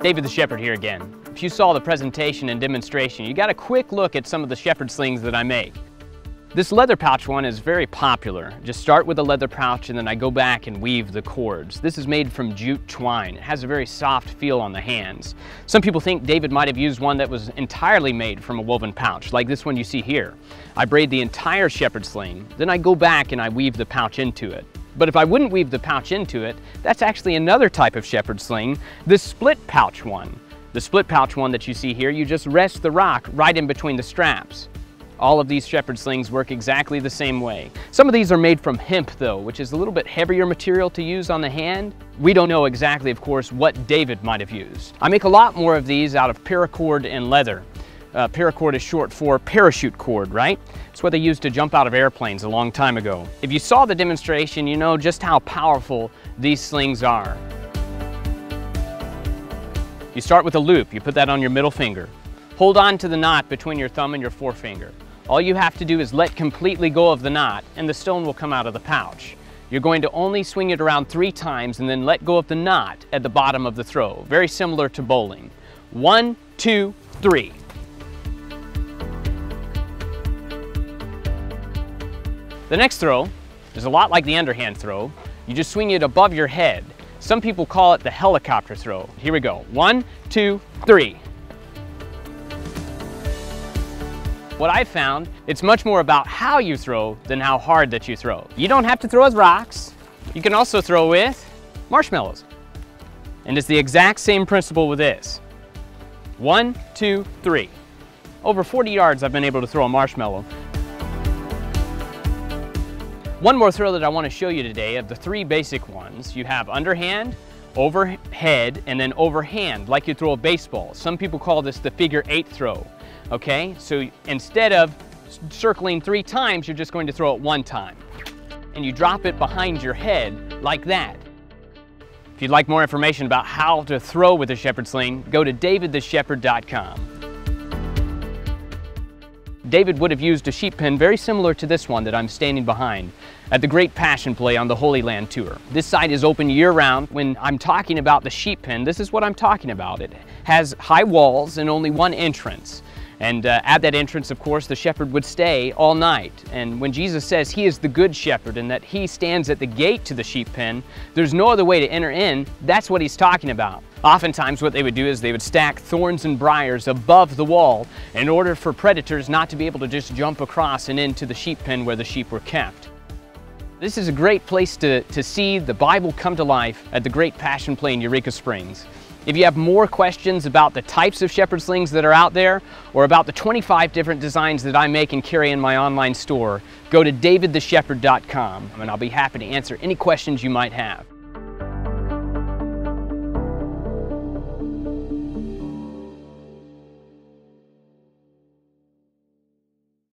David the Shepherd here again. If you saw the presentation and demonstration, you got a quick look at some of the shepherd slings that I make. This leather pouch one is very popular. Just start with a leather pouch and then I go back and weave the cords. This is made from jute twine. It has a very soft feel on the hands. Some people think David might have used one that was entirely made from a woven pouch, like this one you see here. I braid the entire shepherd sling, then I go back and I weave the pouch into it. But if I wouldn't weave the pouch into it, that's actually another type of shepherd sling, the split pouch one. The split pouch one that you see here, you just rest the rock right in between the straps. All of these shepherd slings work exactly the same way. Some of these are made from hemp though, which is a little bit heavier material to use on the hand. We don't know exactly, of course, what David might have used. I make a lot more of these out of paracord and leather. Uh, paracord is short for parachute cord, right? It's what they used to jump out of airplanes a long time ago. If you saw the demonstration, you know just how powerful these slings are. You start with a loop, you put that on your middle finger. Hold on to the knot between your thumb and your forefinger. All you have to do is let completely go of the knot and the stone will come out of the pouch. You're going to only swing it around three times and then let go of the knot at the bottom of the throw, very similar to bowling. One, two, three. The next throw is a lot like the underhand throw. You just swing it above your head. Some people call it the helicopter throw. Here we go. One, two, three. What I found, it's much more about how you throw than how hard that you throw. You don't have to throw with rocks. You can also throw with marshmallows. And it's the exact same principle with this. One, two, three. Over 40 yards I've been able to throw a marshmallow. One more throw that I want to show you today of the three basic ones. You have underhand, overhead, and then overhand, like you throw a baseball. Some people call this the figure eight throw okay? So instead of circling three times, you're just going to throw it one time. And you drop it behind your head like that. If you'd like more information about how to throw with a shepherd sling, go to davidtheshepherd.com. David would have used a sheep pen very similar to this one that I'm standing behind at the Great Passion Play on the Holy Land Tour. This site is open year-round. When I'm talking about the sheep pen, this is what I'm talking about. It has high walls and only one entrance. And uh, at that entrance, of course, the shepherd would stay all night. And when Jesus says he is the good shepherd and that he stands at the gate to the sheep pen, there's no other way to enter in, that's what he's talking about. Oftentimes what they would do is they would stack thorns and briars above the wall in order for predators not to be able to just jump across and into the sheep pen where the sheep were kept. This is a great place to, to see the Bible come to life at the Great Passion Play in Eureka Springs. If you have more questions about the types of shepherd slings that are out there or about the 25 different designs that I make and carry in my online store, go to davidtheshepherd.com and I'll be happy to answer any questions you might have.